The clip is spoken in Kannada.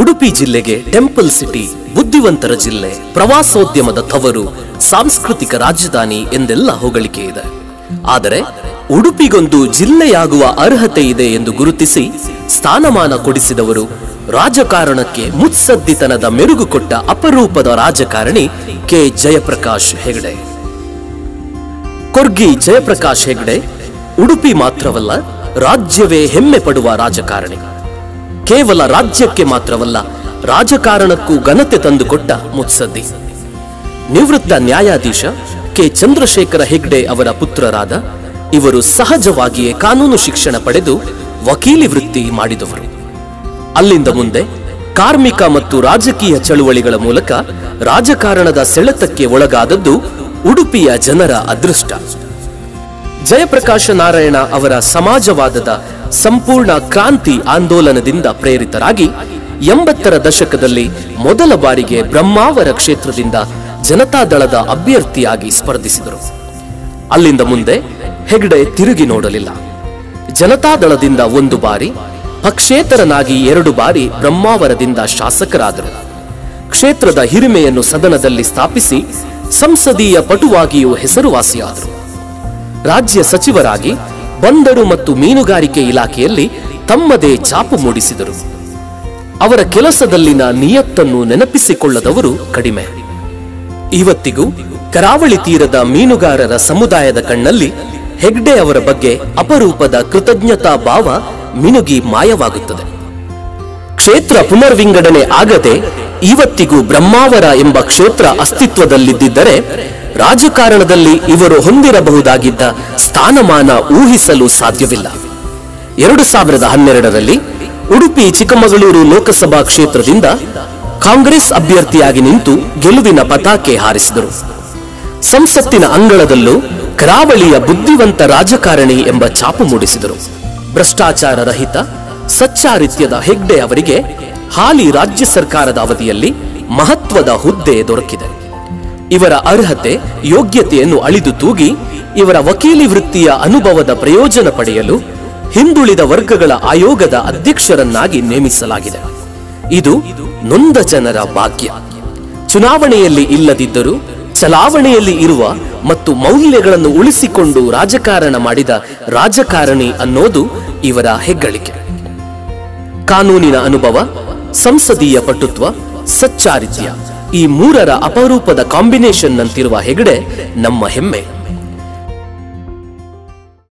ಉಡುಪಿ ಜಿಲ್ಲೆಗೆ ಟೆಂಪಲ್ ಸಿಟಿ, ಬುದ್ಧಿವಂತರ ಜಿಲ್ಲೆ, ಪ್ರವಾಸೋದ್ಯಮದ ತವರು ಸಾಂಸ್ಕೃತಿಕ ರಾಜಧಾನಿ ಎಂದೆಲ್ಲ ಹೊಗಳಿಕೆ ಇದೆ. ಆದರೆ ಉಡುಪಿಗೊಂದು ಜಿಲ್ಲೆಯಾಗುವ ಅರ್ಹತೆ ಇದೆ ಎಂದು ಗುರುತಿಸಿ ಸ್ಥಾನಮಾನ ಕೊಡಿಸಿದವರು ರಾಜಕಾರಣಕ್ಕೆ ಮುತ್ಸದ್ದಿತನದ ಮೆರುಗು ಕೊಟ್ಟ ಅಪರೂಪದ ರಾಜಕಾರಣಿ ಕೆ. ಜಯಪ್ರಕಾಶ್ ಹೆಗಡೆ. ಕೊರ್ಗಿ ಜಯಪ್ರಕಾಶ್ ಹೆಗಡೆ, ಉಡುಪಿ ಮಾತ್ರವಲ್ಲ ರಾಜ್ಯವೇ ಹೆಮ್ಮೆ ಪಡುವ ರಾಜಕಾರಣಿ ಕೇವಲ ರಾಜ್ಯಕ್ಕೆ ಮಾತ್ರವಲ್ಲ, ರಾಜಕಾರಣಕ್ಕೂ ಘನತೆ ತಂದುಕೊಟ್ಟ ಮುತ್ಸದ್ದಿ. ನಿವೃತ್ತ ನ್ಯಾಯಾಧೀಶ ಕೆ. ಚಂದ್ರಶೇಖರ ಹೆಗ್ಡೆ ಅವರ ಪುತ್ರರಾದ ಇವರು ಸಹಜವಾಗಿಯೇ ಕಾನೂನು ಶಿಕ್ಷಣ ಪಡೆದು ವಕೀಲಿ ವೃತ್ತಿ ಮಾಡಿದವರು. ಅಲ್ಲಿಂದ ಮುಂದೆ ಕಾರ್ಮಿಕ ಮತ್ತು ರಾಜಕೀಯ ಚಳುವಳಿಗಳ ಮೂಲಕ ರಾಜಕಾರಣದ ಸೆಳೆತಕ್ಕೆ ಒಳಗಾದದ್ದು ಉಡುಪಿಯ ಜನರ ಅದೃಷ್ಟ. ಜಯಪ್ರಕಾಶ ನಾರಾಯಣ ಅವರ ಸಮಾಜವಾದದ ಸಂಪೂರ್ಣ ಕ್ರಾಂತಿ ಆಂದೋಲನದಿಂದ ಪ್ರೇರಿತರಾಗಿ ಎಂಬತ್ತರ ದಶಕದಲ್ಲಿ ಮೊದಲ ಬಾರಿಗೆ ಬ್ರಹ್ಮಾವರ ಕ್ಷೇತ್ರದಿಂದ ಜನತಾದಳದ ಅಭ್ಯರ್ಥಿಯಾಗಿ ಸ್ಪರ್ಧಿಸಿದರು. ಅಲ್ಲಿಂದ ಮುಂದೆ ಹೆಗ್ಡೆ ತಿರುಗಿ ನೋಡಲಿಲ್ಲ. ಜನತಾದಳದಿಂದ ಒಂದು ಬಾರಿ, ಪಕ್ಷೇತರನಾಗಿ ಎರಡು ಬಾರಿ ಬ್ರಹ್ಮಾವರದಿಂದ ಶಾಸಕರಾದರು. ಕ್ಷೇತ್ರದ ಹಿರಿಮೆಯನ್ನು ಸದನದಲ್ಲಿ ಸ್ಥಾಪಿಸಿ ಸಂಸದೀಯ ಪಟುವಾಗಿಯೂ ಹೆಸರುವಾಸಿಯಾದರು. ರಾಜ್ಯ ಸಚಿವರಾಗಿ ಬಂದರು ಮತ್ತು ಮೀನುಗಾರಿಕೆ ಇಲಾಖೆಯಲ್ಲಿ ತಮ್ಮದೇ ಛಾಪು ಮೂಡಿಸಿದರು. ಅವರ ಕೆಲಸದಲ್ಲಿನ ನಿಯತ್ತನ್ನು ನೆನಪಿಸಿಕೊಳ್ಳದವರು ಕಡಿಮೆ. ಇವತ್ತಿಗೂ ಕರಾವಳಿ ತೀರದ ಮೀನುಗಾರರ ಸಮುದಾಯದ ಕಣ್ಣಲ್ಲಿ ಹೆಗ್ಡೆ ಅವರ ಬಗ್ಗೆ ಅಪರೂಪದ ಕೃತಜ್ಞತಾ ಭಾವ ಮಿನುಗಿ ಮಾಯವಾಗುತ್ತದೆ. ಕ್ಷೇತ್ರ ಪುನರ್ವಿಂಗಡಣೆ ಆಗದೆ ಇವತ್ತಿಗೂ ಬ್ರಹ್ಮಾವರ ಎಂಬ ಕ್ಷೇತ್ರ ಅಸ್ತಿತ್ವದಲ್ಲಿದ್ದರೆ ರಾಜಕಾರಣದಲ್ಲಿ ಇವರು ಹೊಂದಿರಬಹುದಾಗಿದ್ದ ಸ್ಥಾನಮಾನ ಊಹಿಸಲು ಸಾಧ್ಯವಿಲ್ಲ. ಎರಡು ಸಾವಿರದ ಹನ್ನೆರಡರಲ್ಲಿ ಉಡುಪಿ, ಚಿಕ್ಕಮಗಳೂರು ಲೋಕಸಭಾ ಕ್ಷೇತ್ರದಿಂದ ಕಾಂಗ್ರೆಸ್ ಅಭ್ಯರ್ಥಿಯಾಗಿ ನಿಂತು ಗೆಲುವಿನ ಪತಾಕೆ ಹಾರಿಸಿದರು. ಸಂಸತ್ತಿನ ಅಂಗಳದಲ್ಲೂ ಕರಾವಳಿಯ ಬುದ್ಧಿವಂತ ರಾಜಕಾರಣಿ ಎಂಬ ಛಾಪು ಮೂಡಿಸಿದರು. ಭ್ರಷ್ಟಾಚಾರ ರಹಿತ ಸಚ್ಚಾರಿತ್ಯದ ಹೆಗ್ಡೆ ಅವರಿಗೆ ಹಾಲಿ ರಾಜ್ಯ ಸರ್ಕಾರದ ಅವಧಿಯಲ್ಲಿ ಮಹತ್ವದ ಹುದ್ದೆ ದೊರಕಿದೆ. ಇವರ ಅರ್ಹತೆ, ಯೋಗ್ಯತೆಯನ್ನು ಅಳಿದು ತೂಗಿ, ಇವರ ವಕೀಲಿ ವೃತ್ತಿಯ ಅನುಭವದ ಪ್ರಯೋಜನ ಪಡೆಯಲು ಹಿಂದುಳಿದ ವರ್ಗಗಳ ಆಯೋಗದ ಅಧ್ಯಕ್ಷರನ್ನಾಗಿ ನೇಮಿಸಲಾಗಿದೆ. ಇದು ನೊಂದ ಜನರ ಭಾಗ್ಯ. ಚುನಾವಣೆಯಲ್ಲಿ ಇಲ್ಲದಿದ್ದರೂ, ಚಲಾವಣೆಯಲ್ಲಿ ಇರುವ ಮತ್ತು ಮೌಲ್ಯಗಳನ್ನು ಉಳಿಸಿಕೊಂಡು ರಾಜಕಾರಣ ಮಾಡಿದ ರಾಜಕಾರಣಿ ಅನ್ನೋದು ಇವರ ಹೆಗ್ಗಳಿಕೆ. ಕಾನೂನಿನ ಅನುಭವ, ಸಂಸದೀಯ ಪಟುತ್ವ, ಸಚ್ಚಾರಿತ್ಯ. ಈ ಮೂರರ ಅಪರೂಪದ ಕಾಂಬಿನೇಷನ್ ನಂತಿರುವ ಹೆಗಡೆ ನಮ್ಮ ಹೆಮ್ಮೆ.